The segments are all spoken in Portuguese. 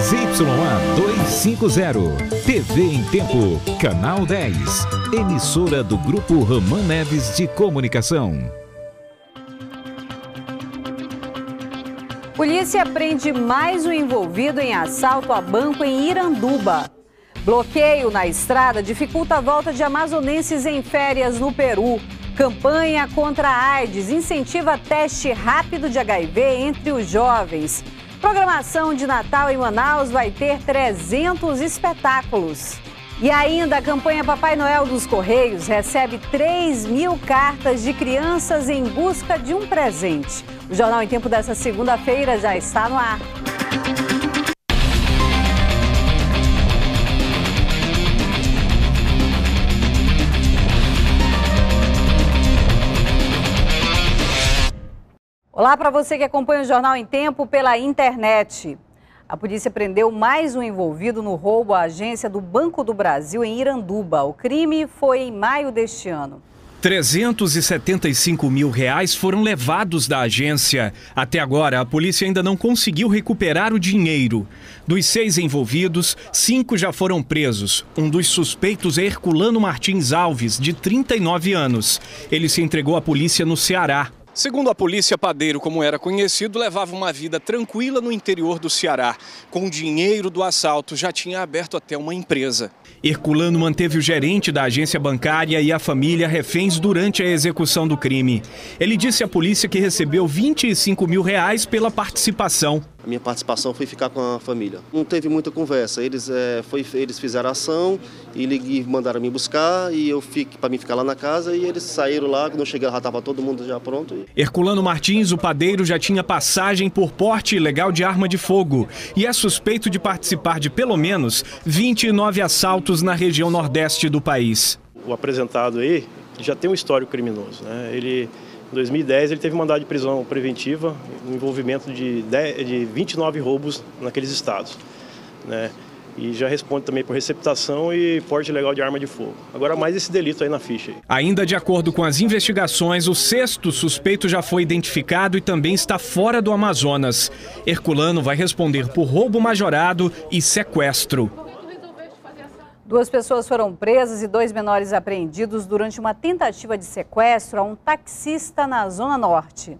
ZYA 250. TV em Tempo. Canal 10. Emissora do Grupo Raman Neves de Comunicação. Polícia prende mais um envolvido em assalto a banco em Iranduba. Bloqueio na estrada dificulta a volta de amazonenses em férias no Peru. Campanha contra a AIDS incentiva teste rápido de HIV entre os jovens. Programação de Natal em Manaus vai ter 300 espetáculos. E ainda a campanha Papai Noel dos Correios recebe 3 mil cartas de crianças em busca de um presente. O Jornal em Tempo dessa segunda-feira já está no ar. Olá para você que acompanha o Jornal em Tempo pela internet. A polícia prendeu mais um envolvido no roubo à agência do Banco do Brasil em Iranduba. O crime foi em maio deste ano. 375 mil reais foram levados da agência. Até agora, a polícia ainda não conseguiu recuperar o dinheiro. Dos seis envolvidos, cinco já foram presos. Um dos suspeitos é Herculano Martins Alves, de 39 anos. Ele se entregou à polícia no Ceará. Segundo a polícia, Padeiro, como era conhecido, levava uma vida tranquila no interior do Ceará. Com o dinheiro do assalto, já tinha aberto até uma empresa. Herculano manteve o gerente da agência bancária e a família reféns durante a execução do crime. Ele disse à polícia que recebeu 25 mil reais pela participação. Minha participação foi ficar com a família. Não teve muita conversa. Eles, é, foi, eles fizeram a ação e, e mandaram me buscar e eu fiquei para mim ficar lá na casa e eles saíram lá. Quando eu cheguei lá, estava todo mundo já pronto. Herculano Martins, o padeiro, já tinha passagem por porte ilegal de arma de fogo e é suspeito de participar de pelo menos 29 assaltos na região nordeste do país. O apresentado aí já tem um histórico criminoso. Né? Ele em 2010 ele teve mandado de prisão preventiva, no envolvimento de, 10, de 29 roubos naqueles estados. Né? E já responde também por receptação e porte ilegal de arma de fogo. Agora mais esse delito aí na ficha. Ainda de acordo com as investigações, o sexto suspeito já foi identificado e também está fora do Amazonas. Herculano vai responder por roubo majorado e sequestro. Duas pessoas foram presas e dois menores apreendidos durante uma tentativa de sequestro a um taxista na Zona Norte.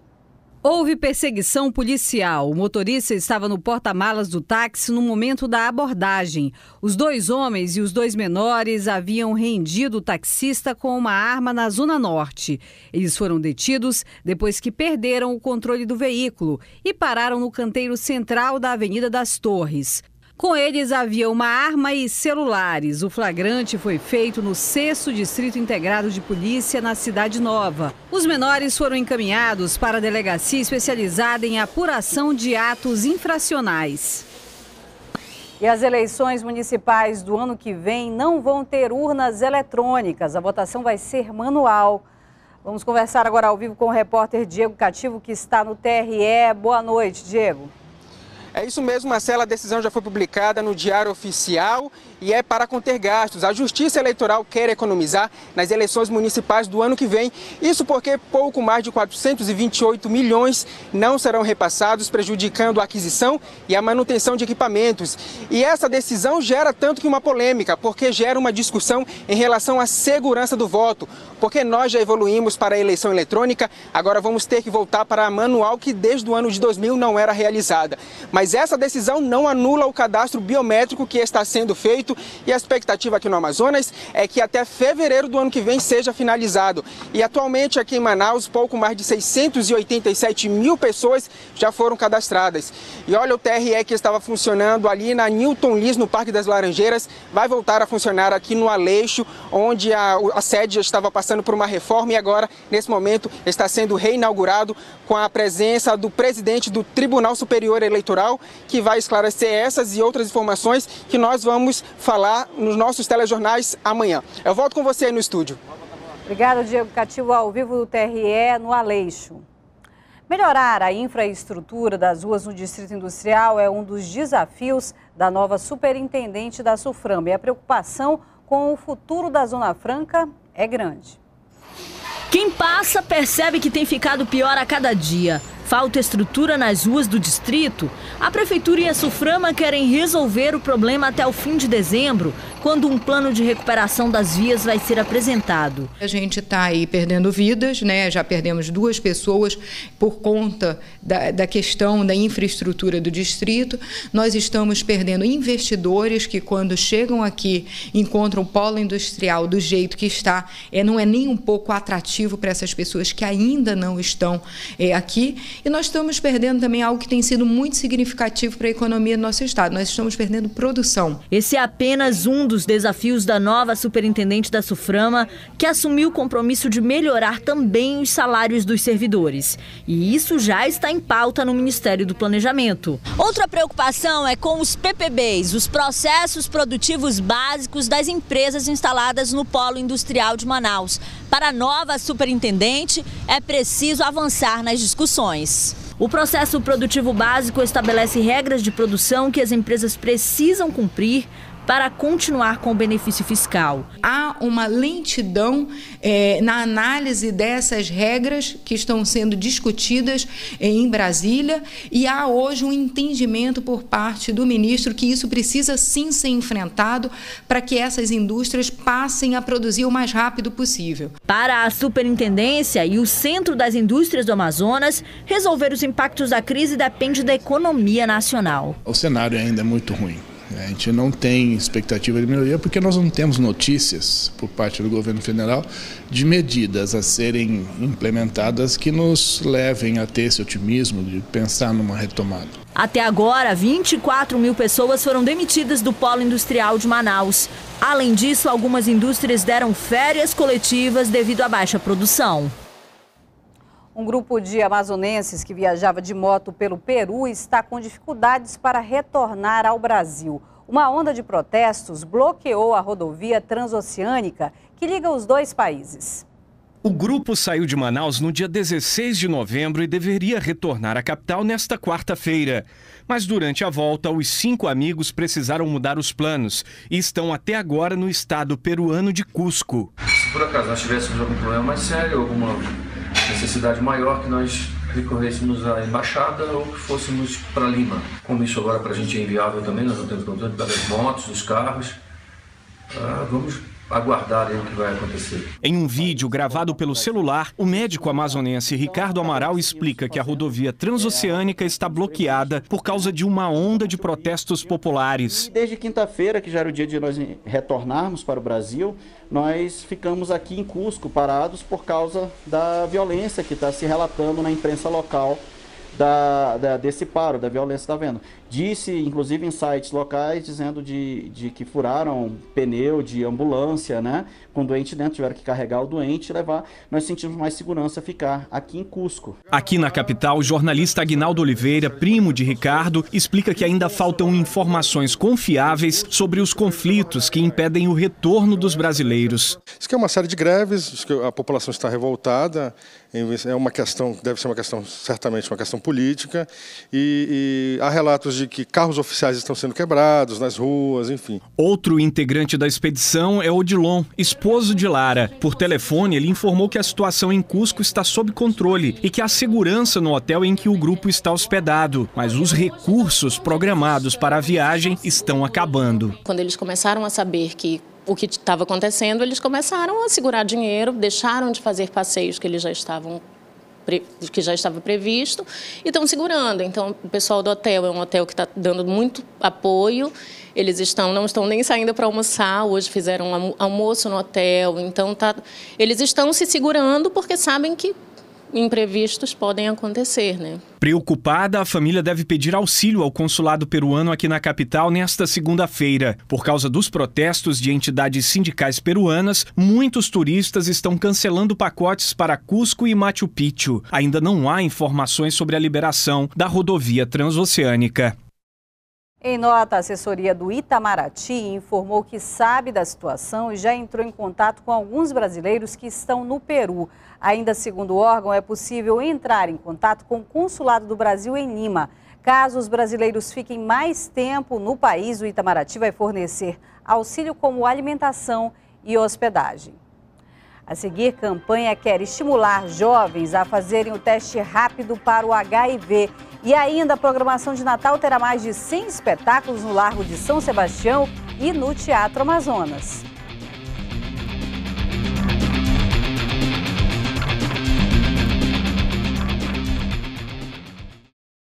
Houve perseguição policial. O motorista estava no porta-malas do táxi no momento da abordagem. Os dois homens e os dois menores haviam rendido o taxista com uma arma na Zona Norte. Eles foram detidos depois que perderam o controle do veículo e pararam no canteiro central da Avenida das Torres. Com eles havia uma arma e celulares. O flagrante foi feito no 6 Distrito Integrado de Polícia, na Cidade Nova. Os menores foram encaminhados para a delegacia especializada em apuração de atos infracionais. E as eleições municipais do ano que vem não vão ter urnas eletrônicas. A votação vai ser manual. Vamos conversar agora ao vivo com o repórter Diego Cativo, que está no TRE. Boa noite, Diego. É isso mesmo, Marcela. A decisão já foi publicada no Diário Oficial e é para conter gastos. A Justiça Eleitoral quer economizar nas eleições municipais do ano que vem. Isso porque pouco mais de 428 milhões não serão repassados, prejudicando a aquisição e a manutenção de equipamentos. E essa decisão gera tanto que uma polêmica, porque gera uma discussão em relação à segurança do voto. Porque nós já evoluímos para a eleição eletrônica, agora vamos ter que voltar para a manual que desde o ano de 2000 não era realizada. Mas essa decisão não anula o cadastro biométrico que está sendo feito feito e a expectativa aqui no Amazonas é que até fevereiro do ano que vem seja finalizado. E atualmente aqui em Manaus, pouco mais de 687 mil pessoas já foram cadastradas. E olha, o TRE que estava funcionando ali na Newton Liz, no Parque das Laranjeiras, vai voltar a funcionar aqui no Aleixo, onde a, a sede já estava passando por uma reforma e agora, nesse momento, está sendo reinaugurado com a presença do presidente do Tribunal Superior Eleitoral, que vai esclarecer essas e outras informações que nós vamos falar nos nossos telejornais amanhã. Eu volto com você aí no estúdio. Obrigada, Diego Cativo, ao vivo do TRE no Aleixo. Melhorar a infraestrutura das ruas no Distrito Industrial é um dos desafios da nova superintendente da Sufram. E a preocupação com o futuro da Zona Franca é grande. Quem passa percebe que tem ficado pior a cada dia. Falta estrutura nas ruas do distrito, a Prefeitura e a Suframa querem resolver o problema até o fim de dezembro, quando um plano de recuperação das vias vai ser apresentado. A gente está aí perdendo vidas, né? já perdemos duas pessoas por conta da, da questão da infraestrutura do distrito. Nós estamos perdendo investidores que, quando chegam aqui, encontram o polo industrial do jeito que está, é, não é nem um pouco atrativo para essas pessoas que ainda não estão é, aqui. E nós estamos perdendo também algo que tem sido muito significativo para a economia do nosso estado. Nós estamos perdendo produção. Esse é apenas um dos desafios da nova superintendente da Suframa, que assumiu o compromisso de melhorar também os salários dos servidores. E isso já está em pauta no Ministério do Planejamento. Outra preocupação é com os PPBs, os processos produtivos básicos das empresas instaladas no Polo Industrial de Manaus. Para a nova superintendente, é preciso avançar nas discussões. O processo produtivo básico estabelece regras de produção que as empresas precisam cumprir para continuar com o benefício fiscal. Há uma lentidão é, na análise dessas regras que estão sendo discutidas é, em Brasília e há hoje um entendimento por parte do ministro que isso precisa sim ser enfrentado para que essas indústrias passem a produzir o mais rápido possível. Para a superintendência e o Centro das Indústrias do Amazonas, resolver os impactos da crise depende da economia nacional. O cenário ainda é muito ruim. A gente não tem expectativa de melhoria porque nós não temos notícias por parte do governo federal de medidas a serem implementadas que nos levem a ter esse otimismo de pensar numa retomada. Até agora, 24 mil pessoas foram demitidas do polo industrial de Manaus. Além disso, algumas indústrias deram férias coletivas devido à baixa produção. Um grupo de amazonenses que viajava de moto pelo Peru está com dificuldades para retornar ao Brasil. Uma onda de protestos bloqueou a rodovia transoceânica que liga os dois países. O grupo saiu de Manaus no dia 16 de novembro e deveria retornar à capital nesta quarta-feira. Mas durante a volta, os cinco amigos precisaram mudar os planos e estão até agora no estado peruano de Cusco. Se por acaso nós tivéssemos algum problema mais sério, alguma necessidade maior que nós recorrêssemos à embaixada ou que fôssemos para Lima. Como isso agora para a gente é inviável também, nós não temos controle das motos, dos carros. Ah, vamos aguardar o que vai acontecer. Em um vídeo gravado pelo celular, o médico amazonense Ricardo Amaral explica que a rodovia transoceânica está bloqueada por causa de uma onda de protestos populares. Desde quinta-feira, que já era o dia de nós retornarmos para o Brasil, nós ficamos aqui em Cusco parados por causa da violência que está se relatando na imprensa local da, da, desse paro, da violência está vendo. Disse, inclusive, em sites locais, dizendo de, de que furaram pneu de ambulância, né? Com doente dentro, tiveram que carregar o doente e levar. Nós sentimos mais segurança ficar aqui em Cusco. Aqui na capital, o jornalista Aguinaldo Oliveira, primo de Ricardo, explica que ainda faltam informações confiáveis sobre os conflitos que impedem o retorno dos brasileiros. Isso que é uma série de greves, a população está revoltada, é uma questão, deve ser uma questão, certamente uma questão política, e, e há relatos de que carros oficiais estão sendo quebrados nas ruas, enfim. Outro integrante da expedição é Odilon, esposo de Lara. Por telefone, ele informou que a situação em Cusco está sob controle e que há segurança no hotel em que o grupo está hospedado, mas os recursos programados para a viagem estão acabando. Quando eles começaram a saber que o que estava acontecendo, eles começaram a segurar dinheiro, deixaram de fazer passeios que eles já estavam que já estava previsto e estão segurando. Então, o pessoal do hotel é um hotel que está dando muito apoio. Eles estão não estão nem saindo para almoçar. Hoje fizeram um almoço no hotel. Então, tá, eles estão se segurando porque sabem que imprevistos podem acontecer, né? Preocupada, a família deve pedir auxílio ao consulado peruano aqui na capital nesta segunda-feira. Por causa dos protestos de entidades sindicais peruanas, muitos turistas estão cancelando pacotes para Cusco e Machu Picchu. Ainda não há informações sobre a liberação da rodovia transoceânica. Em nota, a assessoria do Itamaraty informou que sabe da situação e já entrou em contato com alguns brasileiros que estão no Peru. Ainda segundo o órgão, é possível entrar em contato com o Consulado do Brasil em Lima. Caso os brasileiros fiquem mais tempo no país, o Itamaraty vai fornecer auxílio como alimentação e hospedagem. A seguir, campanha quer estimular jovens a fazerem o teste rápido para o HIV. E ainda a programação de Natal terá mais de 100 espetáculos no Largo de São Sebastião e no Teatro Amazonas.